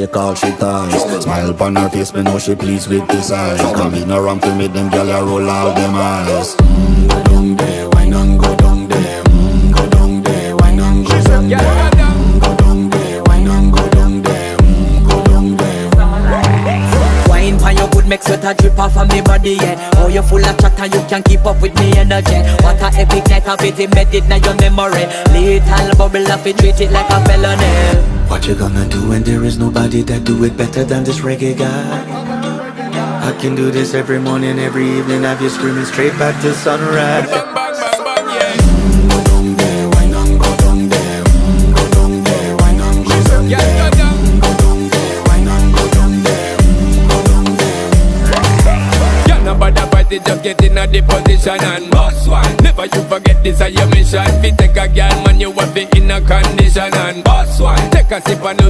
Take all she ties Smile upon her face, me know she pleased with this eyes Come in around to make them gyal a roll out them eyes. Mm, Go down there, wine and go down there. Mm, Go down there, wine and go down there. Mm, Go down there, wine and go down there. Mm, Go down there. Wine pan your good make sweat a drip off of me body, yeah. Oh, you full of chatter, you can't keep up with me energy. What a epic night of it, embedded in your memory. Little bubble of it, treat it like a felony What you gonna do when there is nobody that do it better than this reggae guy? I can do this every morning, every evening Have you screaming straight back to sunrise just get in a the position and boss one. Never you forget this is your mission. Fi take a girl, man, you want be in a condition boss one. Take a sip and lose